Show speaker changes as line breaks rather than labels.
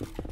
you